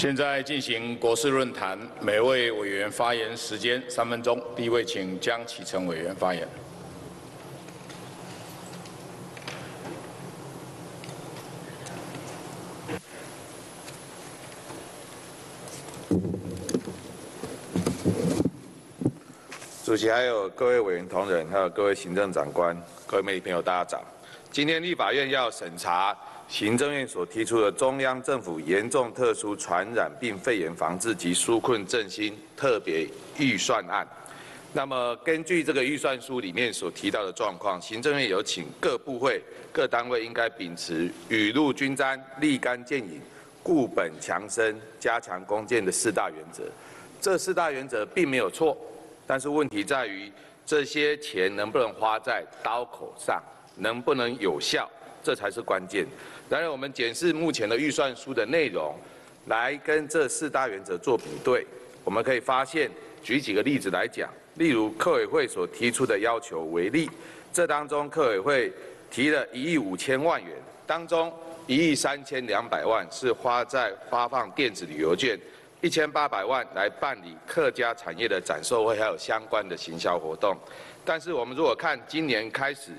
现在进行国事论坛，每位委员发言时间三分钟。第一位，请江启臣委员发言。主席，还有各位委员同仁，还有各位行政长官、各位媒体朋友，大家早。今天立法院要审查行政院所提出的中央政府严重特殊传染病肺炎防治及纾困振兴特别预算案。那么，根据这个预算书里面所提到的状况，行政院有请各部会、各单位应该秉持雨露均沾、立竿见影、固本强身、加强攻坚的四大原则。这四大原则并没有错。但是问题在于，这些钱能不能花在刀口上，能不能有效，这才是关键。然而，我们检视目前的预算书的内容，来跟这四大原则做比对，我们可以发现，举几个例子来讲，例如客委会所提出的要求为例，这当中客委会提了一亿五千万元，当中一亿三千两百万是花在发放电子旅游券。一千八百万来办理客家产业的展售会，还有相关的行销活动。但是我们如果看今年开始，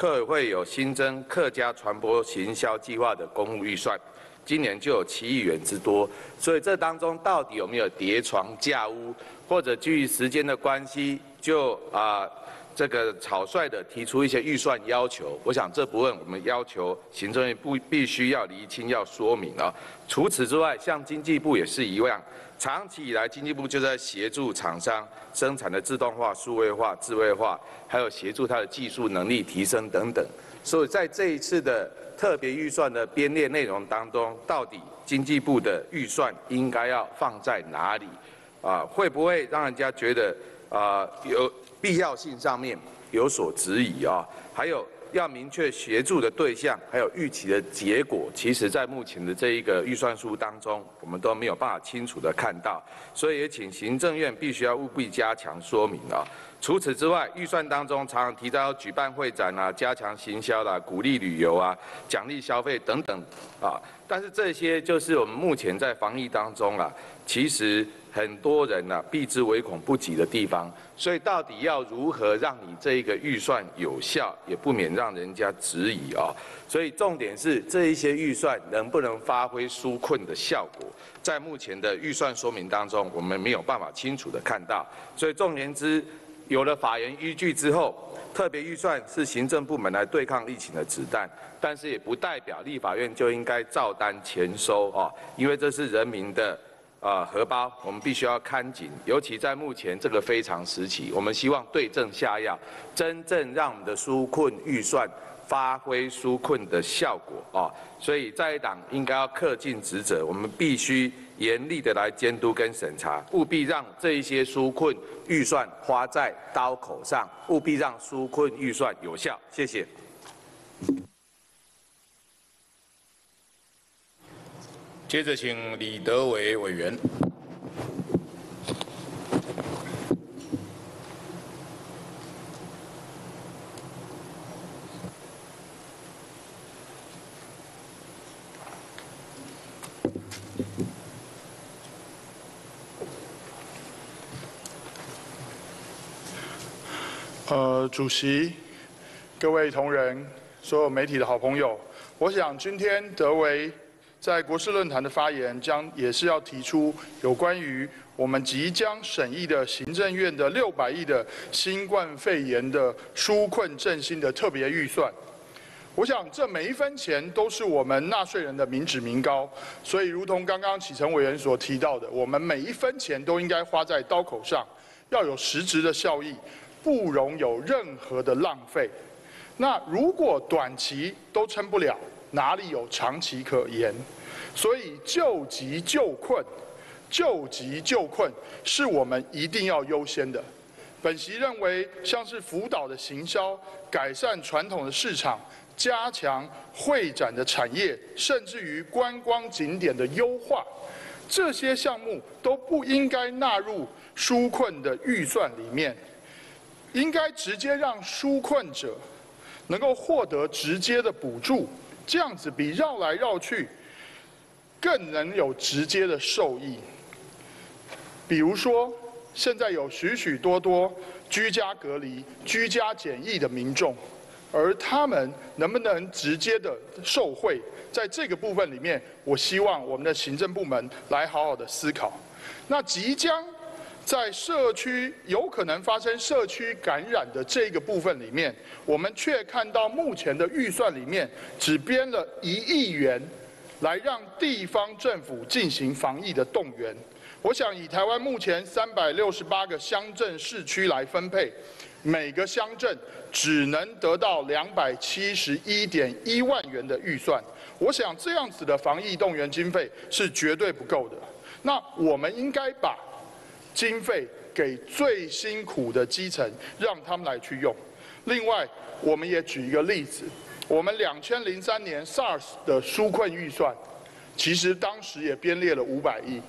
客委会有新增客家传播行销计划的公务预算，今年就有七亿元之多。所以这当中到底有没有叠床架屋，或者基于时间的关系，就啊？这个草率的提出一些预算要求，我想这部分我们要求行政院不必须要厘清要说明啊。除此之外，像经济部也是一样，长期以来经济部就在协助厂商生产的自动化、数位化、智慧化，还有协助它的技术能力提升等等。所以在这一次的特别预算的编列内容当中，到底经济部的预算应该要放在哪里？啊，会不会让人家觉得啊有？必要性上面有所质疑啊，还有要明确协助的对象，还有预期的结果，其实在目前的这一个预算书当中，我们都没有办法清楚的看到，所以也请行政院必须要务必加强说明啊。除此之外，预算当中常常提到举办会展啊、加强行销啦、鼓励旅游啊、奖励消费等等啊，但是这些就是我们目前在防疫当中啊，其实。很多人呢避之唯恐不及的地方，所以到底要如何让你这一个预算有效，也不免让人家质疑啊。所以重点是这一些预算能不能发挥纾困的效果，在目前的预算说明当中，我们没有办法清楚的看到。所以总言之，有了法源依据之后，特别预算是行政部门来对抗疫情的子弹，但是也不代表立法院就应该照单全收啊，因为这是人民的。啊，荷包我们必须要看紧，尤其在目前这个非常时期，我们希望对症下药，真正让我们的纾困预算发挥纾困的效果啊！所以在党应该要恪尽职责，我们必须严厉的来监督跟审查，务必让这一些纾困预算花在刀口上，务必让纾困预算有效。谢谢。接着，请李德伟委员。呃，主席，各位同仁，所有媒体的好朋友，我想今天德维。在国事论坛的发言将也是要提出有关于我们即将审议的行政院的六百亿的新冠肺炎的纾困振兴的特别预算。我想这每一分钱都是我们纳税人的民脂民膏，所以如同刚刚启程委员所提到的，我们每一分钱都应该花在刀口上，要有实质的效益，不容有任何的浪费。那如果短期都撑不了，哪里有长期可言？所以救急救困，救急救困是我们一定要优先的。本席认为，像是辅导的行销、改善传统的市场、加强会展的产业，甚至于观光景点的优化，这些项目都不应该纳入纾困的预算里面，应该直接让纾困者能够获得直接的补助。这样子比绕来绕去，更能有直接的受益。比如说，现在有许许多多居家隔离、居家检疫的民众，而他们能不能直接的受惠，在这个部分里面，我希望我们的行政部门来好好的思考。那即将在社区有可能发生社区感染的这个部分里面，我们却看到目前的预算里面只编了一亿元，来让地方政府进行防疫的动员。我想以台湾目前三百六十八个乡镇市区来分配，每个乡镇只能得到两百七十一点一万元的预算。我想这样子的防疫动员经费是绝对不够的。那我们应该把经费给最辛苦的基层，让他们来去用。另外，我们也举一个例子，我们两千零三年 SARS 的纾困预算，其实当时也编列了五百亿。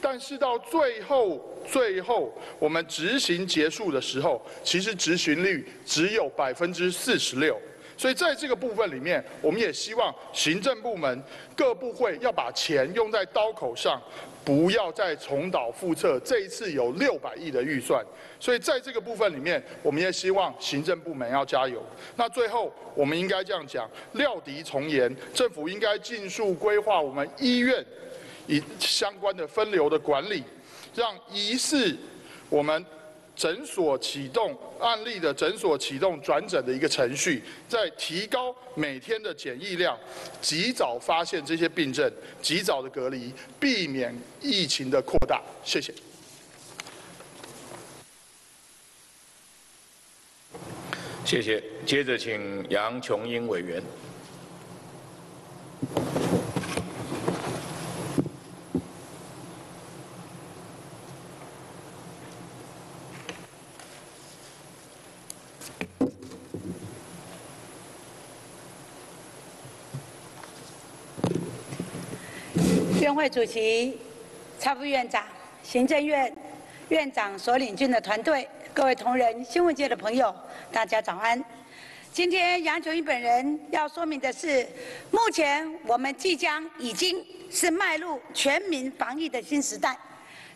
但是到最后，最后我们执行结束的时候，其实执行率只有百分之四十六。所以在这个部分里面，我们也希望行政部门各部会要把钱用在刀口上，不要再重蹈覆辙。这一次有六百亿的预算，所以在这个部分里面，我们也希望行政部门要加油。那最后，我们应该这样讲：料敌从严，政府应该尽速规划我们医院。以相关的分流的管理，让疑似我们诊所启动案例的诊所启动转诊的一个程序，在提高每天的检疫量，及早发现这些病症，及早的隔离，避免疫情的扩大。谢谢。谢谢。接着请杨琼英委员。会主席、蔡副院长、行政院院长所领军的团队，各位同仁、新闻界的朋友，大家早安。今天杨琼英本人要说明的是，目前我们即将已经是迈入全民防疫的新时代。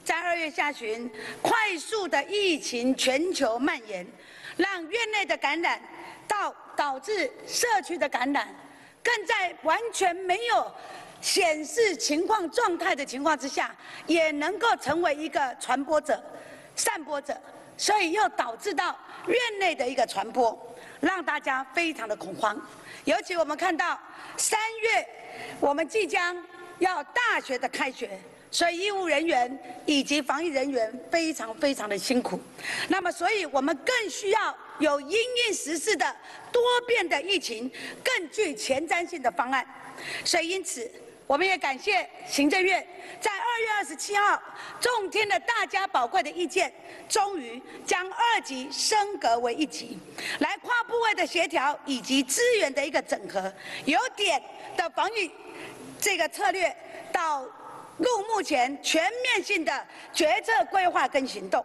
在二月下旬，快速的疫情全球蔓延，让院内的感染到导致社区的感染，更在完全没有。显示情况状态的情况之下，也能够成为一个传播者、散播者，所以又导致到院内的一个传播，让大家非常的恐慌。尤其我们看到三月，我们即将要大学的开学，所以医务人员以及防疫人员非常非常的辛苦。那么，所以我们更需要有因应实施的多变的疫情，更具前瞻性的方案。所以因此。我们也感谢行政院在二月二十七号重听了大家宝贵的意见，终于将二级升格为一级，来跨部位的协调以及资源的一个整合，由点的防御这个策略，到入目前全面性的决策规划跟行动。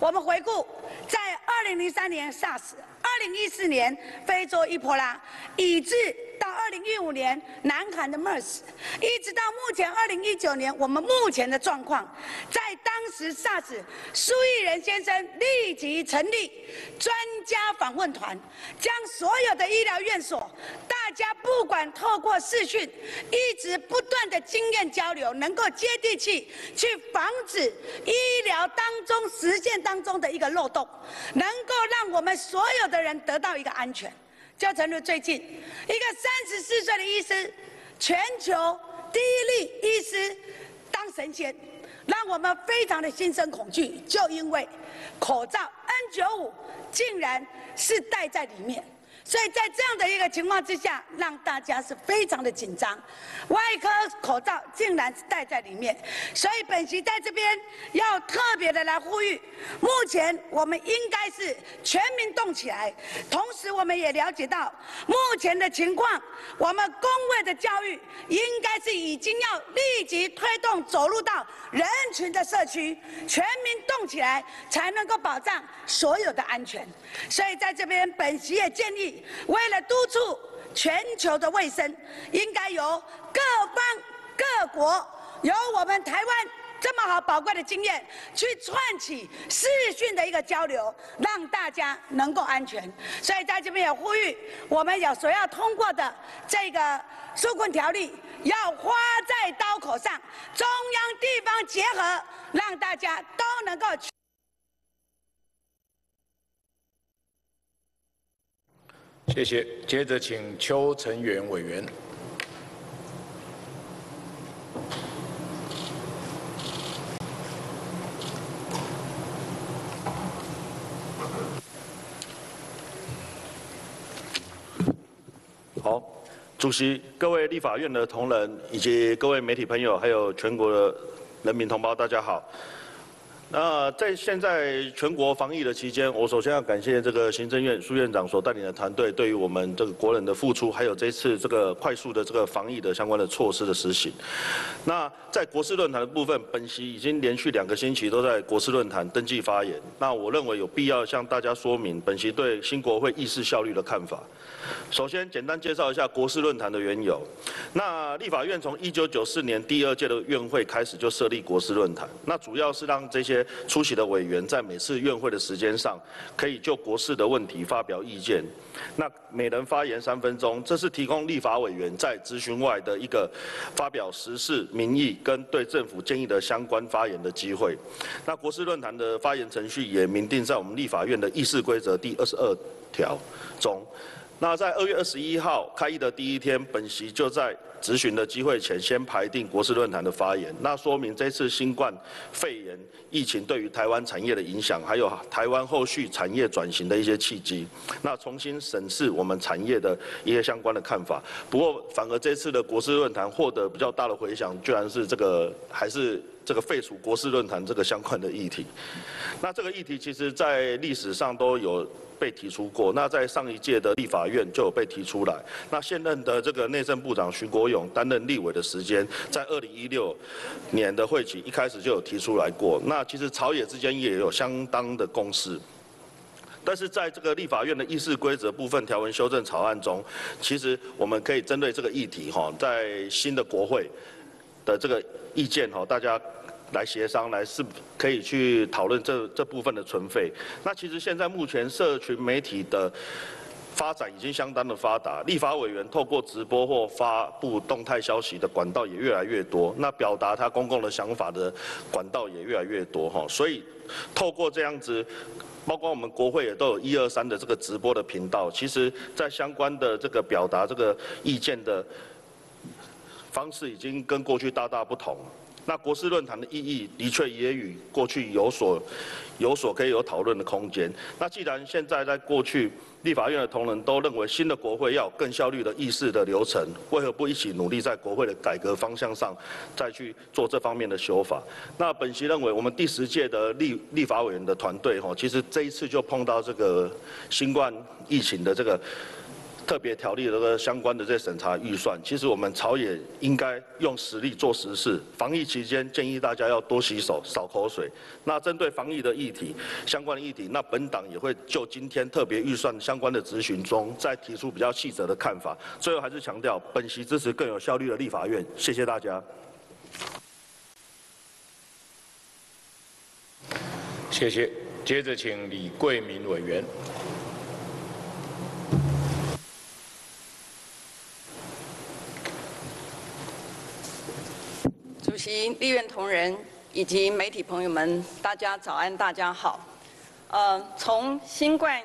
我们回顾在二零零三年 SARS，二零一四年非洲伊波拉，以致。到二零一五年，南韩的 MERS，一直到目前二零一九年，我们目前的状况，在当时 SARS，苏益仁先生立即成立专家访问团，将所有的医疗院所，大家不管透过视讯，一直不断的经验交流，能够接地气，去防止医疗当中实践当中的一个漏洞，能够让我们所有的人得到一个安全。就成了最近一个三十四岁的医师，全球第一例医师当神仙，让我们非常的心生恐惧。就因为口罩 N 九五竟然是戴在里面。所以在这样的一个情况之下，让大家是非常的紧张。外科口罩竟然是戴在里面，所以本席在这边要特别的来呼吁：目前我们应该是全民动起来，同时我们也了解到目前的情况，我们工位的教育应该是已经要立即推动走入到人群的社区，全民动起来才能够保障所有的安全。所以在这边，本席也建议。为了督促全球的卫生，应该由各方、各国，由我们台湾这么好宝贵的经验，去串起视讯的一个交流，让大家能够安全。所以在这边也呼吁，我们有所要通过的这个纾困条例，要花在刀口上，中央地方结合，让大家都能够。谢谢。接着请邱成元委员。好，主席、各位立法院的同仁以及各位媒体朋友，还有全国的人民同胞，大家好。那在现在全国防疫的期间，我首先要感谢这个行政院苏院长所带领的团队，对于我们这个国人的付出，还有这次这个快速的这个防疫的相关的措施的实行。那在国事论坛的部分，本席已经连续两个星期都在国事论坛登记发言。那我认为有必要向大家说明本席对新国会议事效率的看法。首先，简单介绍一下国事论坛的缘由。那立法院从一九九四年第二届的院会开始就设立国事论坛，那主要是让这些出席的委员在每次院会的时间上，可以就国事的问题发表意见。那每人发言三分钟，这是提供立法委员在咨询外的一个发表时事、民意跟对政府建议的相关发言的机会。那国事论坛的发言程序也明定在我们立法院的议事规则第二十二条中。那在二月二十一号开议的第一天，本席就在咨询的机会前先排定国事论坛的发言。那说明这次新冠肺炎疫情对于台湾产业的影响，还有台湾后续产业转型的一些契机。那重新审视我们产业的一些相关的看法。不过，反而这次的国事论坛获得比较大的回响，居然是这个还是这个废除国事论坛这个相关的议题。那这个议题其实在历史上都有。被提出过，那在上一届的立法院就有被提出来。那现任的这个内政部长徐国勇担任立委的时间，在二零一六年的会期一开始就有提出来过。那其实朝野之间也有相当的共识，但是在这个立法院的议事规则部分条文修正草案中，其实我们可以针对这个议题哈，在新的国会的这个意见哈，大家。来协商，来是可以去讨论这这部分的存废。那其实现在目前社群媒体的发展已经相当的发达，立法委员透过直播或发布动态消息的管道也越来越多，那表达他公共的想法的管道也越来越多哈。所以透过这样子，包括我们国会也都有一二三的这个直播的频道，其实在相关的这个表达这个意见的方式已经跟过去大大不同。那国事论坛的意义的确也与过去有所有所可以有讨论的空间。那既然现在在过去立法院的同仁都认为新的国会要更效率的议事的流程，为何不一起努力在国会的改革方向上再去做这方面的修法？那本席认为我们第十届的立立法委员的团队哈，其实这一次就碰到这个新冠疫情的这个。特别条例的相关的这审查预算，其实我们朝野应该用实力做实事。防疫期间，建议大家要多洗手、少口水。那针对防疫的议题、相关的议题，那本党也会就今天特别预算相关的咨询中，再提出比较细则的看法。最后还是强调，本席支持更有效率的立法院。谢谢大家。谢谢。接着请李桂明委员。席、立院同仁以及媒体朋友们，大家早安，大家好。呃，从新冠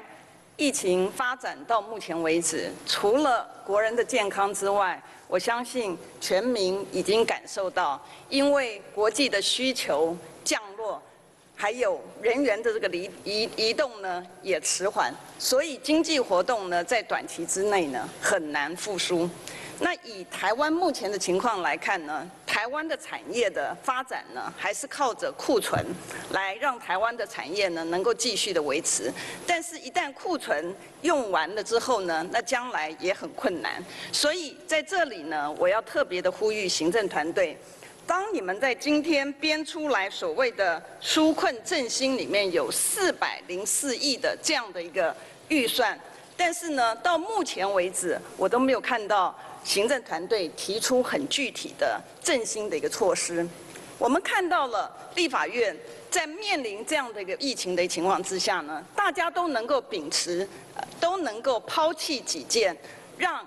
疫情发展到目前为止，除了国人的健康之外，我相信全民已经感受到，因为国际的需求降落，还有人员的这个移移移动呢也迟缓，所以经济活动呢在短期之内呢很难复苏。那以台湾目前的情况来看呢，台湾的产业的发展呢，还是靠着库存来让台湾的产业呢能够继续的维持。但是，一旦库存用完了之后呢，那将来也很困难。所以在这里呢，我要特别的呼吁行政团队，当你们在今天编出来所谓的纾困振兴里面有四百零四亿的这样的一个预算，但是呢，到目前为止我都没有看到。行政团队提出很具体的振兴的一个措施。我们看到了立法院在面临这样的一个疫情的情况之下呢，大家都能够秉持，都能够抛弃己见，让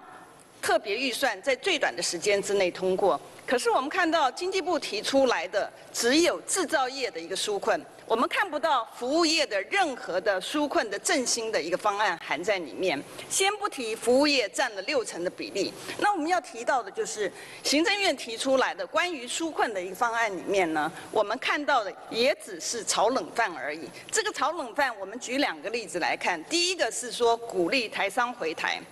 特别预算在最短的时间之内通过。可是我们看到经济部提出来的只有制造业的一个纾困，我们看不到服务业的任何的纾困的振兴的一个方案含在里面。先不提服务业占了六成的比例，那我们要提到的就是行政院提出来的关于纾困的一个方案里面呢，我们看到的也只是炒冷饭而已。这个炒冷饭，我们举两个例子来看，第一个是说鼓励台商回台。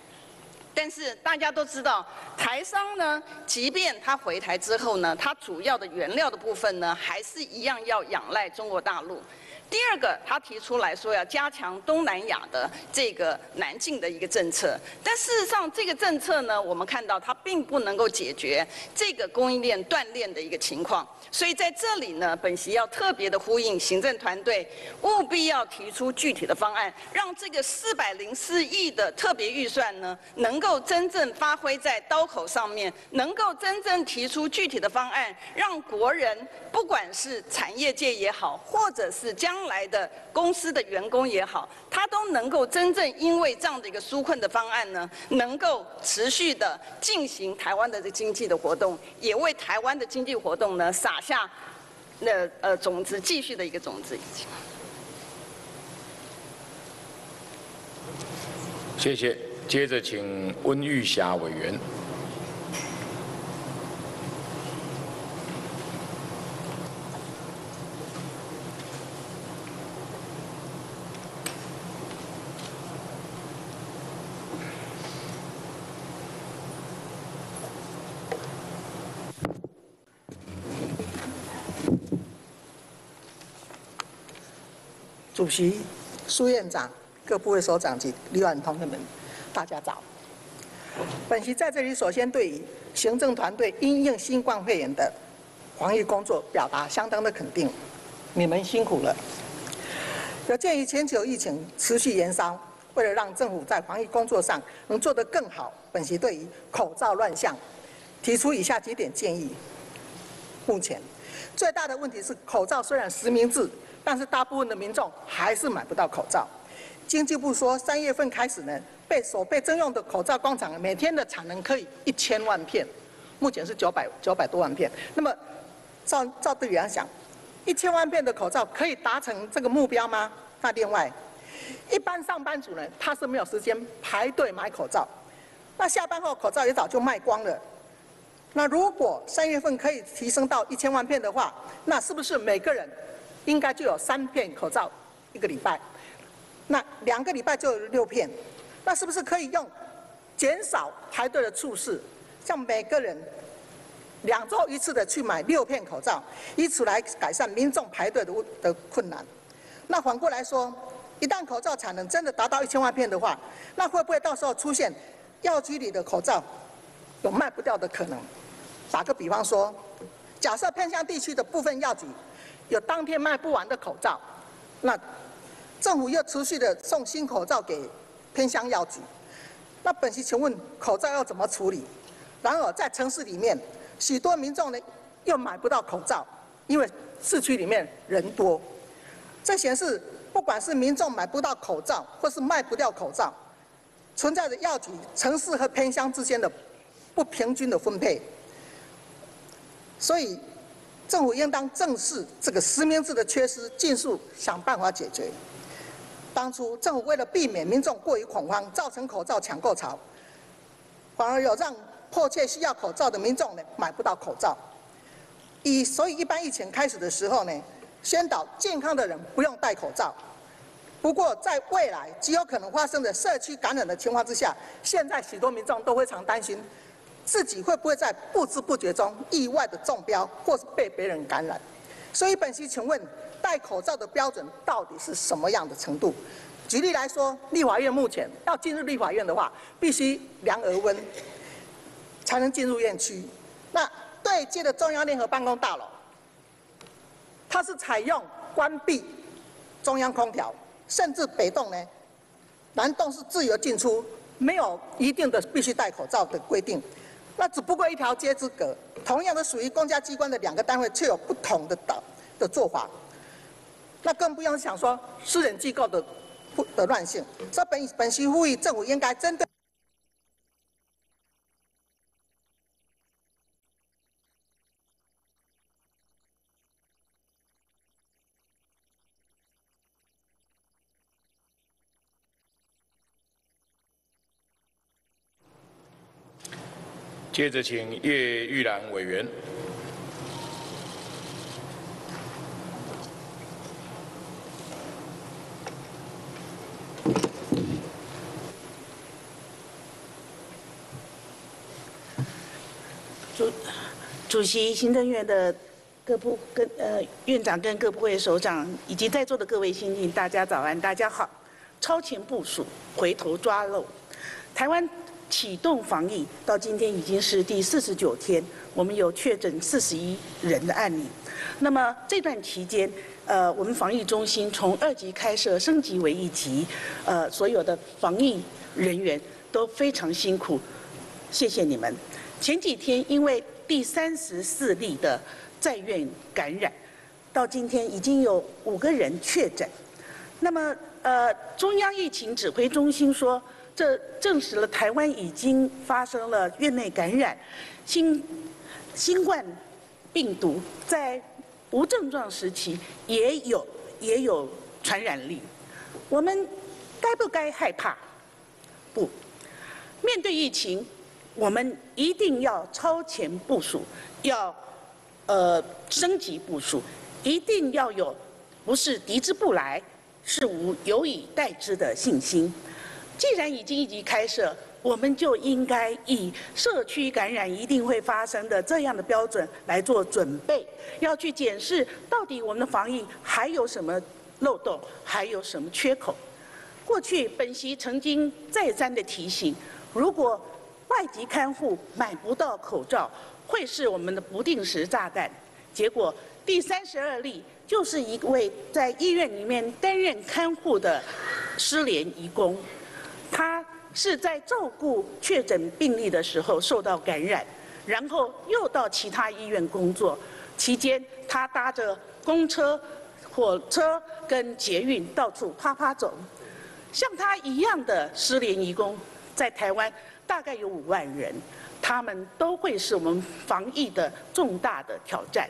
但是大家都知道，台商呢，即便他回台之后呢，他主要的原料的部分呢，还是一样要仰赖中国大陆。第二个，他提出来说要加强东南亚的这个南进的一个政策，但事实上这个政策呢，我们看到它并不能够解决这个供应链断裂的一个情况。所以在这里呢，本席要特别的呼应行政团队，务必要提出具体的方案，让这个四百零四亿的特别预算呢，能够真正发挥在刀口上面，能够真正提出具体的方案，让国人不管是产业界也好，或者是将将来的公司的员工也好，他都能够真正因为这样的一个纾困的方案呢，能够持续的进行台湾的这经济的活动，也为台湾的经济活动呢撒下那呃种子，继续的一个种子。谢谢。接着请温玉霞委员。主席、苏院长、各部会首长及立委同志们，大家早。本席在这里首先对于行政团队因应新冠肺炎的防疫工作表达相当的肯定，你们辛苦了。有鉴于全球疫情持续延烧，为了让政府在防疫工作上能做得更好，本席对于口罩乱象提出以下几点建议。目前最大的问题是口罩虽然实名制。但是大部分的民众还是买不到口罩。经济部说，三月份开始呢，被所被征用的口罩工厂每天的产能可以一千万片，目前是九百九百多万片。那么，照照这样想，一千万片的口罩可以达成这个目标吗？那另外，一般上班族呢，他是没有时间排队买口罩，那下班后口罩也早就卖光了。那如果三月份可以提升到一千万片的话，那是不是每个人？应该就有三片口罩一个礼拜，那两个礼拜就有六片，那是不是可以用减少排队的处事，像每个人两周一次的去买六片口罩，以此来改善民众排队的的困难？那反过来说，一旦口罩产能真的达到一千万片的话，那会不会到时候出现药局里的口罩有卖不掉的可能？打个比方说，假设偏乡地区的部分药局。有当天卖不完的口罩，那政府又持续的送新口罩给偏乡药局，那本席请问口罩要怎么处理？然而在城市里面，许多民众呢又买不到口罩，因为市区里面人多，这显示不管是民众买不到口罩，或是卖不掉口罩，存在着药局城市和偏乡之间的不平均的分配，所以。政府应当正视这个实名制的缺失，尽速想办法解决。当初政府为了避免民众过于恐慌，造成口罩抢购潮，反而有让迫切需要口罩的民众呢买不到口罩。以所以一般疫情开始的时候呢，宣导健康的人不用戴口罩。不过在未来极有可能发生的社区感染的情况之下，现在许多民众都非常担心。自己会不会在不知不觉中意外的中标，或是被别人感染？所以本席请问，戴口罩的标准到底是什么样的程度？举例来说，立法院目前要进入立法院的话，必须量额温才能进入院区。那对接的中央联合办公大楼，它是采用关闭中央空调，甚至北栋呢，南栋是自由进出，没有一定的必须戴口罩的规定。那只不过一条街之隔，同样的属于公家机关的两个单位，却有不同的的的做法。那更不用想说私人机构的的乱象。所以本本席呼吁政府应该针对。接着，请叶玉兰委员。主主席、行政院的各部跟呃院长跟各部会首长以及在座的各位新进，大家早安，大家好。超前部署，回头抓漏，台湾。启动防疫到今天已经是第四十九天，我们有确诊四十一人的案例。那么这段期间，呃，我们防疫中心从二级开设升级为一级，呃，所有的防疫人员都非常辛苦，谢谢你们。前几天因为第三十四例的在院感染，到今天已经有五个人确诊。那么，呃，中央疫情指挥中心说。这证实了台湾已经发生了院内感染，新新冠病毒在无症状时期也有也有传染力。我们该不该害怕？不，面对疫情，我们一定要超前部署，要呃升级部署，一定要有不是敌之不来，是无有以待之的信心。既然已经一级开设，我们就应该以社区感染一定会发生的这样的标准来做准备，要去检视到底我们的防疫还有什么漏洞，还有什么缺口。过去本席曾经再三的提醒，如果外籍看护买不到口罩，会是我们的不定时炸弹。结果第三十二例就是一位在医院里面担任看护的失联义工。他是在照顾确诊病例的时候受到感染，然后又到其他医院工作，期间他搭着公车、火车跟捷运到处啪啪走。像他一样的失联移工，在台湾大概有五万人，他们都会是我们防疫的重大的挑战。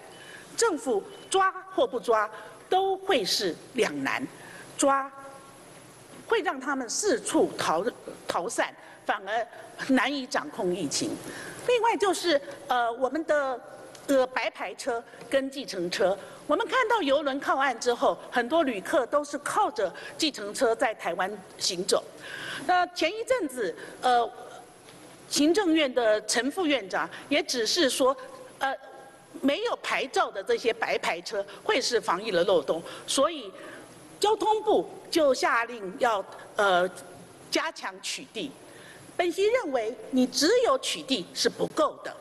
政府抓或不抓，都会是两难，抓。会让他们四处逃逃散，反而难以掌控疫情。另外就是呃，我们的呃白牌车跟计程车，我们看到游轮靠岸之后，很多旅客都是靠着计程车在台湾行走。那前一阵子呃，行政院的陈副院长也只是说，呃，没有牌照的这些白牌车会是防疫的漏洞，所以。交通部就下令要呃加强取缔，本席认为你只有取缔是不够的，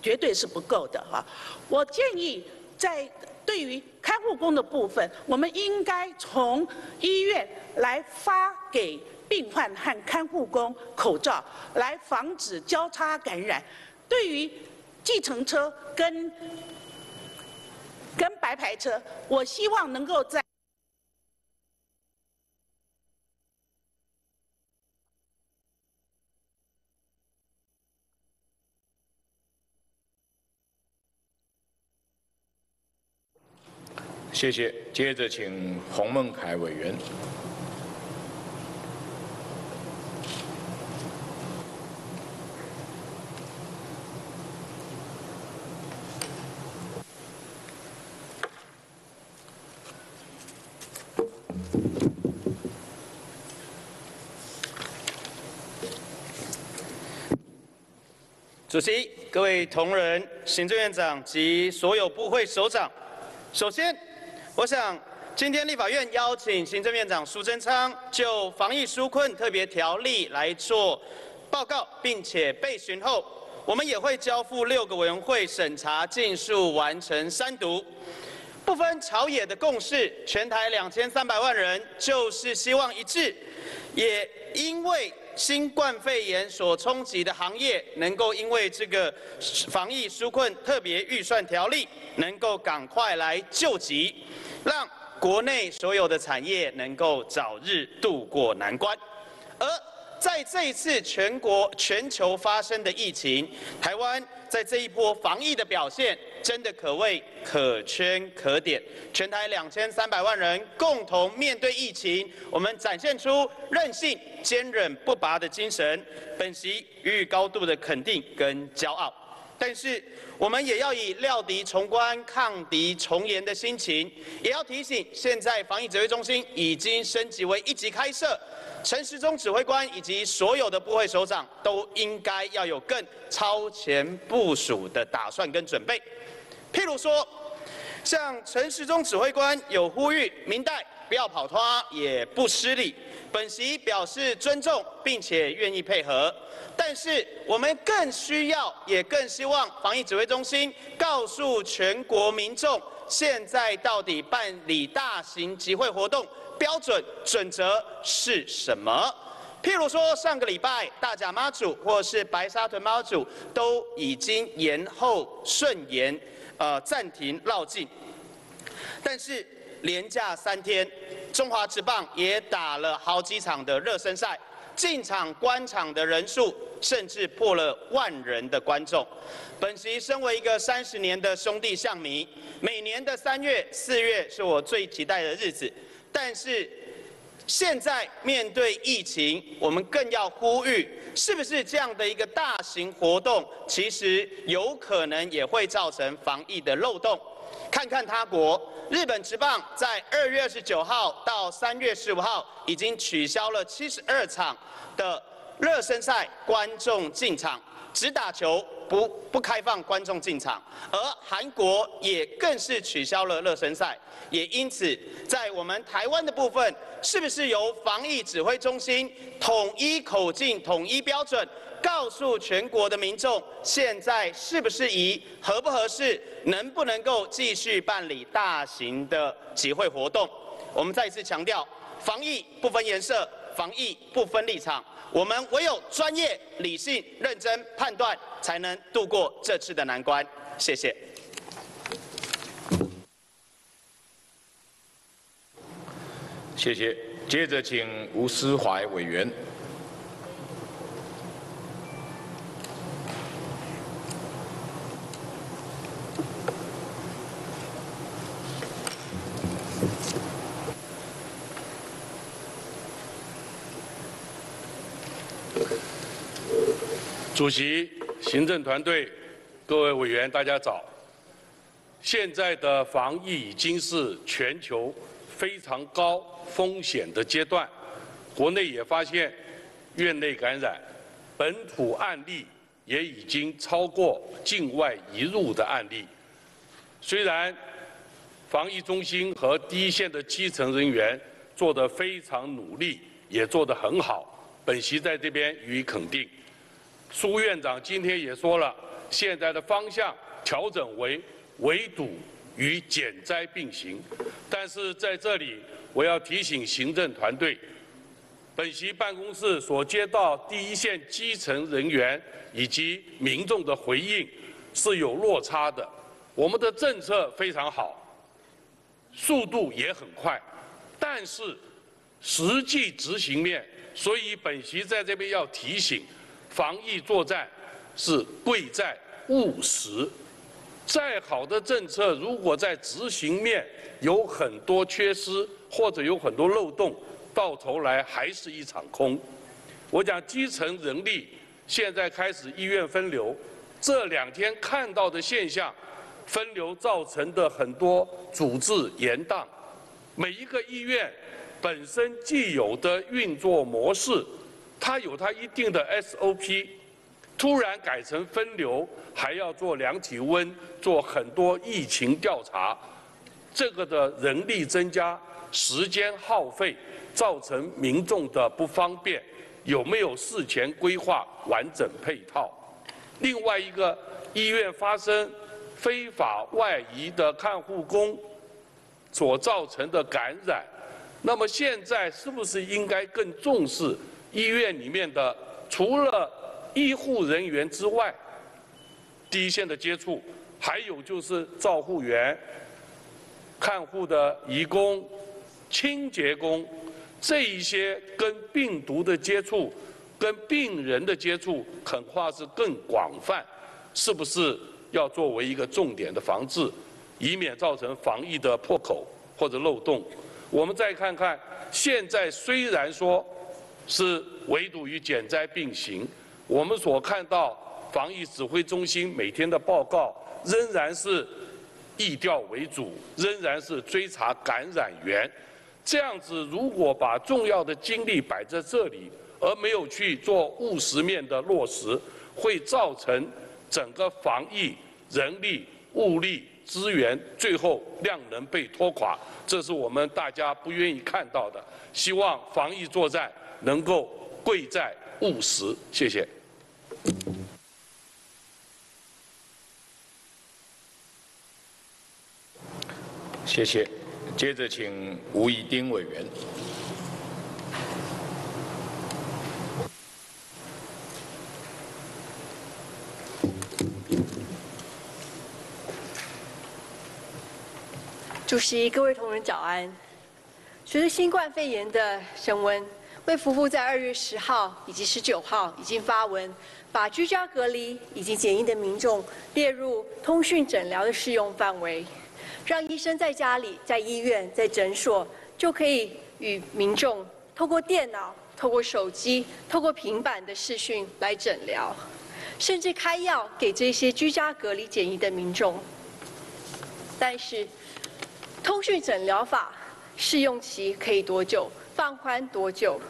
绝对是不够的哈。我建议在对于看护工的部分，我们应该从医院来发给病患和看护工口罩，来防止交叉感染。对于计程车跟跟白牌车，我希望能够在。谢谢。接着，请洪孟凯委员。主席、各位同仁、行政院长及所有部会首长，首先。我想，今天立法院邀请行政院长苏贞昌就防疫纾困特别条例来做报告，并且备询后，我们也会交付六个委员会审查，尽数完成三读。不分朝野的共识，全台两千三百万人就是希望一致，也因为新冠肺炎所冲击的行业，能够因为这个防疫纾困特别预算条例，能够赶快来救急，让国内所有的产业能够早日渡过难关。而在这一次全国、全球发生的疫情，台湾在这一波防疫的表现。真的可谓可圈可点。全台两千三百万人共同面对疫情，我们展现出韧性、坚韧不拔的精神，本席予以高度的肯定跟骄傲。但是，我们也要以料敌从宽、抗敌从严的心情，也要提醒，现在防疫指挥中心已经升级为一级开设。陈时中指挥官以及所有的部会首长都应该要有更超前部署的打算跟准备。譬如说，像陈时中指挥官有呼吁明代不要跑脱，也不失礼。本席表示尊重，并且愿意配合。但是我们更需要，也更希望防疫指挥中心告诉全国民众，现在到底办理大型集会活动标准准则是什么？譬如说，上个礼拜大甲妈祖或是白沙屯妈祖都已经延后顺延。呃，暂停绕境，但是连假三天，中华职棒也打了好几场的热身赛，进场观场的人数甚至破了万人的观众。本席身为一个三十年的兄弟象迷，每年的三月、四月是我最期待的日子，但是。现在面对疫情，我们更要呼吁，是不是这样的一个大型活动，其实有可能也会造成防疫的漏洞？看看他国，日本职棒在二月二十九号到三月十五号已经取消了七十二场的热身赛，观众进场只打球，不不开放观众进场。而韩国也更是取消了热身赛，也因此在我们台湾的部分。是不是由防疫指挥中心统一口径、统一标准，告诉全国的民众，现在是不是宜、合不合适、能不能够继续办理大型的集会活动？我们再一次强调，防疫不分颜色，防疫不分立场，我们唯有专业、理性、认真判断，才能度过这次的难关。谢谢。谢谢。接着，请吴思怀委员。主席、行政团队、各位委员，大家早。现在的防疫已经是全球非常高。风险的阶段，国内也发现院内感染，本土案例也已经超过境外移入的案例。虽然防疫中心和第一线的基层人员做得非常努力，也做得很好，本席在这边予以肯定。苏院长今天也说了，现在的方向调整为围堵与减灾并行，但是在这里。我要提醒行政团队，本席办公室所接到第一线基层人员以及民众的回应是有落差的。我们的政策非常好，速度也很快，但是实际执行面，所以本席在这边要提醒，防疫作战是贵在务实。再好的政策，如果在执行面有很多缺失，或者有很多漏洞，到头来还是一场空。我讲基层人力现在开始医院分流，这两天看到的现象，分流造成的很多组织延宕。每一个医院本身既有的运作模式，它有它一定的 SOP，突然改成分流，还要做量体温，做很多疫情调查，这个的人力增加。时间耗费造成民众的不方便，有没有事前规划完整配套？另外一个医院发生非法外移的看护工所造成的感染，那么现在是不是应该更重视医院里面的除了医护人员之外，第一线的接触，还有就是照护员、看护的义工、清洁工，这一些跟病毒的接触、跟病人的接触，恐怕是更广泛，是不是要作为一个重点的防治，以免造成防疫的破口或者漏洞？我们再看看，现在虽然说是围堵与减灾并行，我们所看到。防疫指挥中心每天的报告仍然是疫调为主，仍然是追查感染源。这样子，如果把重要的精力摆在这里，而没有去做务实面的落实，会造成整个防疫人力、物力、资源最后量能被拖垮。这是我们大家不愿意看到的。希望防疫作战能够贵在务实。谢谢。谢谢。接着请吴怡丁委员。主席、各位同仁早安。随着新冠肺炎的升温，卫福部在二月十号以及十九号已经发文，把居家隔离以及检疫的民众列入通讯诊疗的适用范围。让医生在家里、在医院、在诊所，就可以与民众透过电脑、透过手机、透过平板的视讯来诊疗，甚至开药给这些居家隔离检疫的民众。但是，通讯诊疗法试用期可以多久？放宽多久？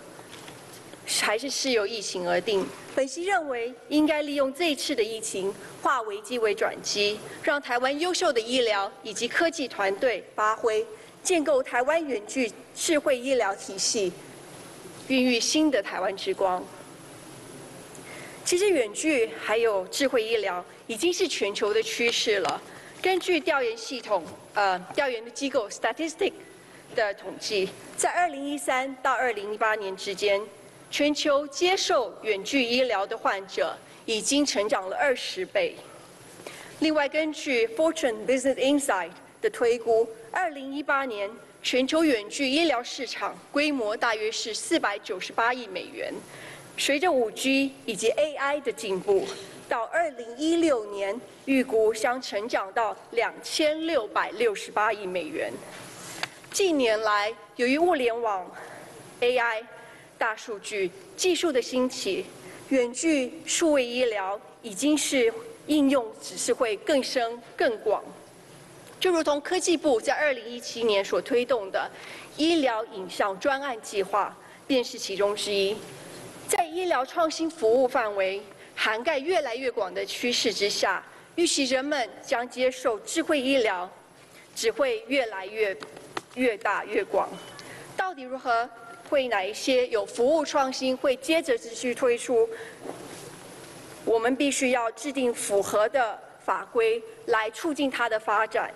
还是视由疫情而定。本席认为，应该利用这一次的疫情，化危机为转机，让台湾优秀的医疗以及科技团队发挥，建构台湾远距智慧医疗体系，孕育新的台湾之光。其实，远距还有智慧医疗已经是全球的趋势了。根据调研系统，呃，调研的机构 Statistic 的统计，在二零一三到二零一八年之间。全球接受远距医疗的患者已经成长了二十倍。另外，根据 Fortune Business Insight 的推估，二零一八年全球远距医疗市场规模大约是四百九十八亿美元。随着五 G 以及 AI 的进步，到二零一六年预估将成长到两千六百六十八亿美元。近年来，由于物联网、AI 大数据技术的兴起，远距数位医疗已经是应用，只是会更深更广。就如同科技部在二零一七年所推动的医疗影像专案计划，便是其中之一。在医疗创新服务范围涵盖越来越广的趋势之下，预期人们将接受智慧医疗，只会越来越越大越广。到底如何？会哪一些有服务创新会接着继续推出？我们必须要制定符合的法规来促进它的发展。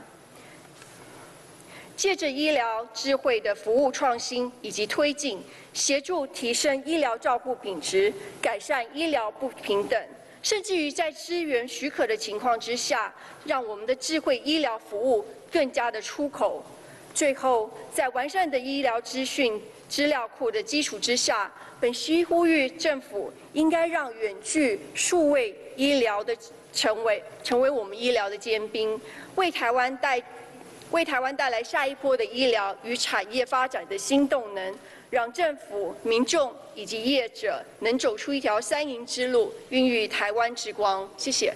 借着医疗智慧的服务创新以及推进，协助提升医疗照护品质，改善医疗不平等，甚至于在资源许可的情况之下，让我们的智慧医疗服务更加的出口。最后，在完善的医疗资讯。资料库的基础之下，本席呼吁政府应该让远距数位医疗的成为成为我们医疗的尖兵，为台湾带为台湾带来下一波的医疗与产业发展的新动能，让政府、民众以及业者能走出一条三赢之路，孕育台湾之光。谢谢。